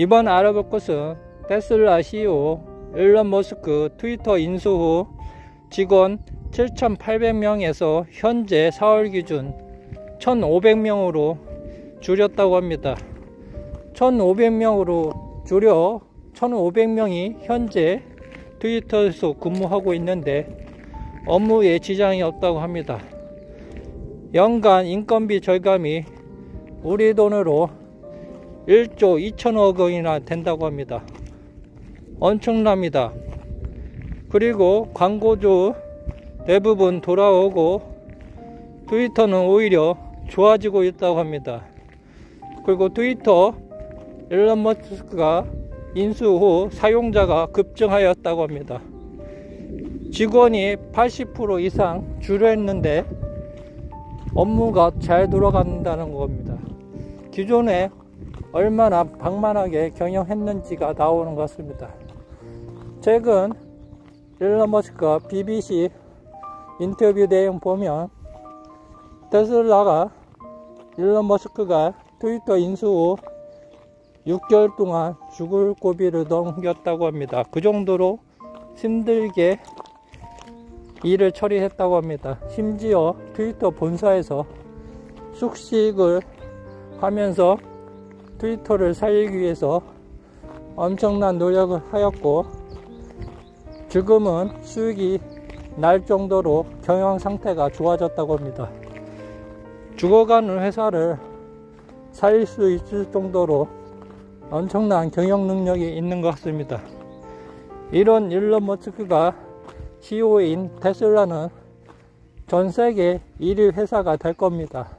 이번 알아볼 것은 테슬라 CEO 일론 머스크 트위터 인수 후 직원 7,800명에서 현재 4월 기준 1,500명으로 줄였다고 합니다. 1,500명으로 줄여 1,500명이 현재 트위터에서 근무하고 있는데 업무에 지장이 없다고 합니다. 연간 인건비 절감이 우리 돈으로 1조 2천억 원이나 된다고 합니다. 엄청납니다. 그리고 광고주 대부분 돌아오고 트위터는 오히려 좋아지고 있다고 합니다. 그리고 트위터 일론 머스크가 인수 후 사용자가 급증하였다고 합니다. 직원이 80% 이상 줄였는데 업무가 잘 돌아간다는 겁니다. 기존에 얼마나 방만하게 경영했는지가 나오는 것 같습니다. 최근 일론 머스크가 BBC 인터뷰 내용 보면 테슬라가 일론 머스크가 트위터 인수 후 6개월 동안 죽을 고비를 넘겼다고 합니다. 그 정도로 힘들게 일을 처리했다고 합니다. 심지어 트위터 본사에서 숙식을 하면서 트위터를 살리기 위해서 엄청난 노력을 하였고 지금은 수익이 날 정도로 경영 상태가 좋아졌다고 합니다. 죽어가는 회사를 살릴 수 있을 정도로 엄청난 경영 능력이 있는 것 같습니다. 이런 일론 머스크가 CEO인 테슬라는 전 세계 1위 회사가 될 겁니다.